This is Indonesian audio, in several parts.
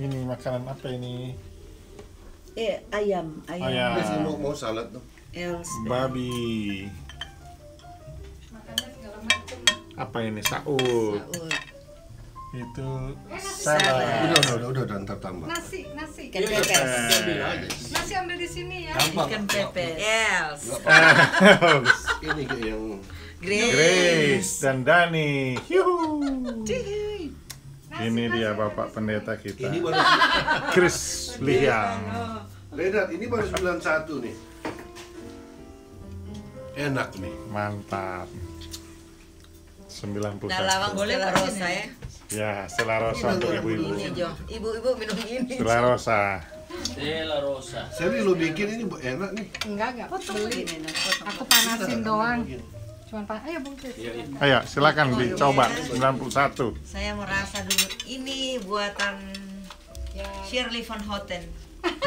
Ini makanan apa ini? Eh, ayam, ayam. Ayam. Ini mau mau salad tuh. Els. Babi. Makannya segala macam. Apa ini? Saud. Itu Salad. salad. Udah udah udah udah dan tambah. Nasi, nasi. Ikan pepes. Nasi ambil di sini ya. Gampang. Ikan pepes. Els. Ini yang Grace. Grace dan Dani. Yuhu. Ini dia. Bapak Pendeta kita. ini baru Chris Liang. Renat, ini baru 91 nih. Enak nih. Mantap. 91. Nah, lawang boleh Stella Rosa ya. Ya, Stella Rosa untuk ibu-ibu. Ibu-ibu minum ini. Stella Rosa. Stella Rosa. Seri lo bikin ini bu- enak nih. Enggak, enggak. Beli. Aku panasin doang. Cuman pan ayo bungkus. Iya, iya. Ayo, silakan dicoba 91. Saya merasa dulu ini buatan Ya. Shirley Van Houten.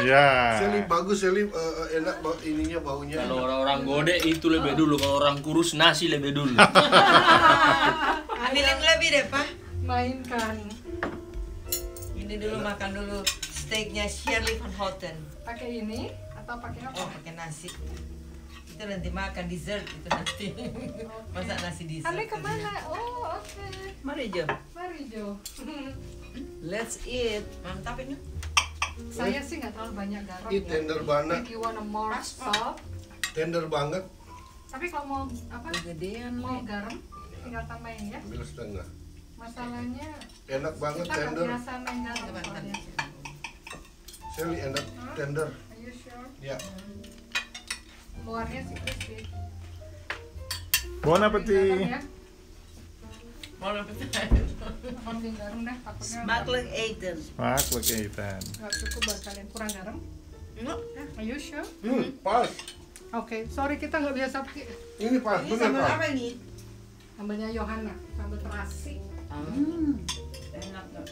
Ya. Seli bagus eh, eh, enak bau ininya baunya. Kalau orang-orang gode itu lebih dulu, kalau orang kurus nasi lebih dulu. Ambilin lebih deh, Pak. Mainkan. Ini dulu makan dulu steaknya Shirley Van Houten. Pakai ini atau pakai apa? Oh, pakai nasi. Itu nanti makan dessert itu nanti. Masa nasi dessert. Ane ke mana? Oh, oke. Mari Jo. Mari Jo. Let's eat. Mantap ini. Saya sih nggak terlalu banyak garam Ini ya. tender banget, If you wanna more salt, tender banget. tapi kalau mau apa? Kegedean Mau garam, tinggal tambahin ya. Ambil setengah. Masalahnya Enak banget kita nggak tender. biasa main garam. Seli enak tender. Are you sure? Ya. Luarnya sih crispy. Bon appetit. lebih Ambil garam deh, takutnya Smakelijk eten. Smakelijk eten. nggak cukup buat kalian. Kurang garam? Enggak. Are you sure? Hmm, pas. Oke, sorry kita nggak biasa pakai Ini pas, Ini benar sambal apa ini? sambalnya Yohana, sambal terasi. Enak nggak?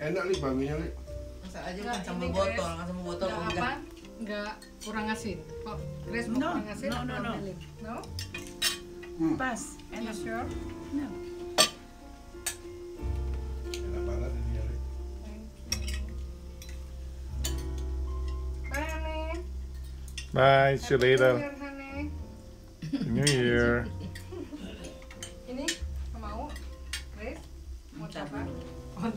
Enak nih babinya nih. Masa aja kan sambal botol, kan sambal botol Nggak enggak. Nggak kurang asin. Kok Grace mau No, kurang asin? no, no, no. No? Pas. Are you sure? Enak banget ini ya. Li. Bye, honey. Bye, see you Happy New later. Year, honey. New Year. Ini mau? Grace? Mau coba? Oh.